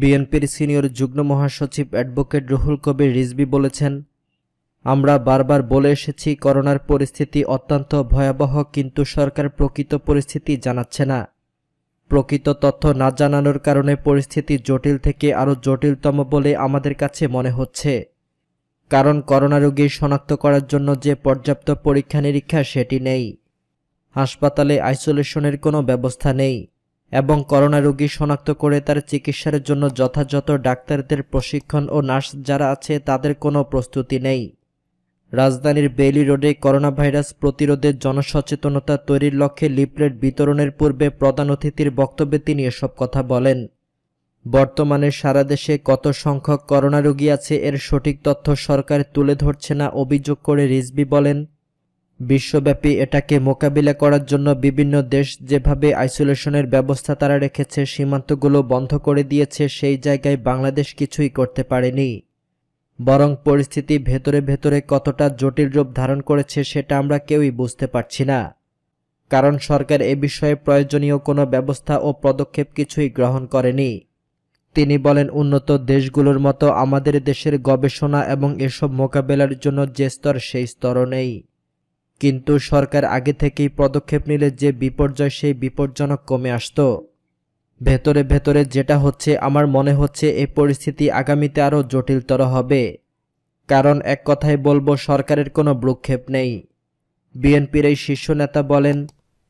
বিএনপির সিনিয়র যুগ্ম মহাসচিব অ্যাডভোকেট রুহুল কবির রিজভী বলেছেন, আমরা বারবার বলে এসেছি, করোনার পরিস্থিতি অত্যন্ত ভয়াবহ, কিন্তু সরকার প্রকৃত পরিস্থিতি জানাচ্ছে না। প্রকৃত তথ্য না জানানোর কারণে পরিস্থিতি জটিল থেকে আরও জটিলতম বলে আমাদের কাছে মনে হচ্ছে। কারণ করোনা রোগী শনাক্ত করার জন্য যে পর্যাপ্ত পরীক্ষা নিরীক্ষা সেটি নেই। হাসপাতালে আইসোলেশনের কোনো ব্যবস্থা নেই। এবং করোনা রোগী শনাক্ত করে তার চিকিৎসার জন্য যথাযথ ডাক্তারদের প্রশিক্ষণ ও নার্স যারা আছে তাদের কোনো প্রস্তুতি নেই। রাজধানীর বেইলি রোডে করোনা ভাইরাস প্রতিরোধে জনসচেতনতা তৈরির লক্ষ্যে লিফলেট বিতরণের পূর্বে প্রধান অতিথির বক্তব্যে তিনি এসব কথা বলেন। বর্তমানে সারা দেশে কত সংখ্যক করোনা রোগী আছে এর সঠিক তথ্য সরকার তুলে ধরছে না, অভিযোগ করে রিজবি বলেন। বিশ্বব্যাপী এটাকে মোকাবিলা করার জন্য বিভিন্ন দেশ যেভাবে আইসোলেশনের ব্যবস্থা তারা রেখেছে, সীমান্তগুলো বন্ধ করে দিয়েছে, সেই জায়গায় বাংলাদেশ কিছুই করতে পারেনি। বরং পরিস্থিতি ভেতরে ভেতরে কতটা জটিল রূপ ধারণ করেছে সেটা আমরা কেউই বুঝতে পারছি না। কারণ সরকার এ বিষয়ে প্রয়োজনীয় কোনো ব্যবস্থা ও পদক্ষেপ কিছুই গ্রহণ করেনি। তিনি বলেন, উন্নত দেশগুলোর মতো আমাদের দেশের গবেষণা এবং এসব মোকাবেলার জন্য যে স্তর, সেই স্তরও নেই। কিন্তু সরকার আগে থেকেই পদক্ষেপ নিলে যে বিপর্যয়, সেই বিপজ্জনক কমে আসত। ভেতরে ভেতরে যেটা হচ্ছে, আমার মনে হচ্ছে এই পরিস্থিতি আগামীতে আরও জটিলতর হবে। কারণ এক কথায় বলব, সরকারের কোনো ভ্রুক্ষেপ নেই। বিএনপির এই শীর্ষ নেতা বলেন,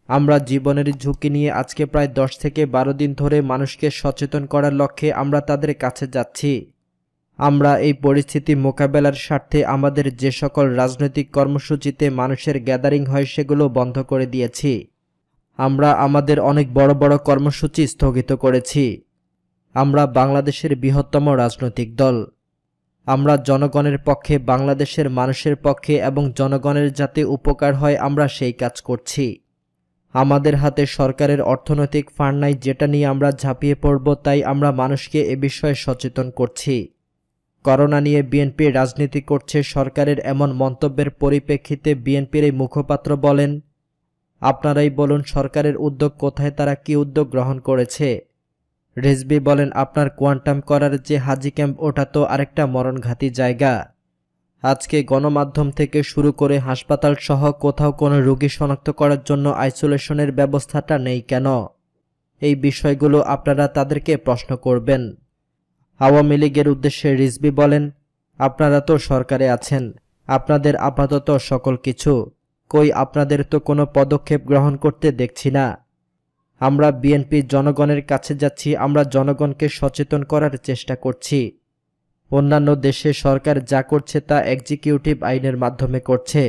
আমরা জীবনের ঝুঁকি নিয়ে আজকে প্রায় দশ থেকে বারো দিন ধরে মানুষকে সচেতন করার লক্ষ্যে আমরা তাদের কাছে যাচ্ছি। আমরা এই পরিস্থিতি মোকাবেলার স্বার্থে আমাদের যে সকল রাজনৈতিক কর্মসূচিতে মানুষের গ্যাদারিং হয় সেগুলো বন্ধ করে দিয়েছি। আমরা আমাদের অনেক বড় বড় কর্মসূচি স্থগিত করেছি। আমরা বাংলাদেশের বৃহত্তম রাজনৈতিক দল। আমরা জনগণের পক্ষে, বাংলাদেশের মানুষের পক্ষে এবং জনগণের যাতে উপকার হয় আমরা সেই কাজ করছি। আমাদের হাতে সরকারের অর্থনৈতিক ফান্ড নাই যেটা নিয়ে আমরা ঝাঁপিয়ে পড়ব, তাই আমরা মানুষকে এ বিষয়ে সচেতন করছি। করোনা নিয়ে বিএনপি রাজনীতি করছে সরকারের এমন মন্তব্যের পরিপ্রেক্ষিতে বিএনপির এই মুখপাত্র বলেন, আপনারাই বলুন সরকারের উদ্যোগ কোথায়, তারা কি উদ্যোগ গ্রহণ করেছে? রেজবি বলেন, আপনার কোয়ান্টাম করার যে হাজি ক্যাম্প, ওটা তো আরেকটা মরণঘাতী জায়গা। আজকে গণমাধ্যম থেকে শুরু করে হাসপাতাল সহ কোথাও কোনো রোগী শনাক্ত করার জন্য আইসোলেশনের ব্যবস্থাটা নেই কেন? এই বিষয়গুলো আপনারা তাদেরকে প্রশ্ন করবেন। আওয়ামী লীগের উদ্দেশ্যে রিজবি বলেন, আপনারা তো সরকারে আছেন, আপনাদের আপাতত সকল কিছু। কই আপনাদের তো কোনো পদক্ষেপ গ্রহণ করতে দেখছি না। আমরা বিএনপি জনগণের কাছে যাচ্ছি, আমরা জনগণকে সচেতন করার চেষ্টা করছি। অন্যান্য দেশে সরকার যা করছে তা এক্সিকিউটিভ আইনের মাধ্যমে করছে।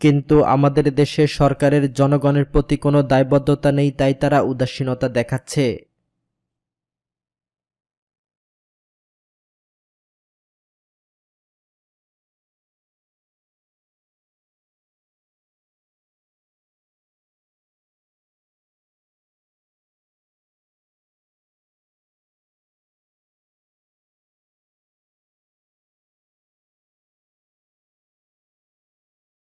কিন্তু আমাদের দেশে সরকারের জনগণের প্রতি কোনো দায়বদ্ধতা নেই, তাই তারা উদাসীনতা দেখাচ্ছে।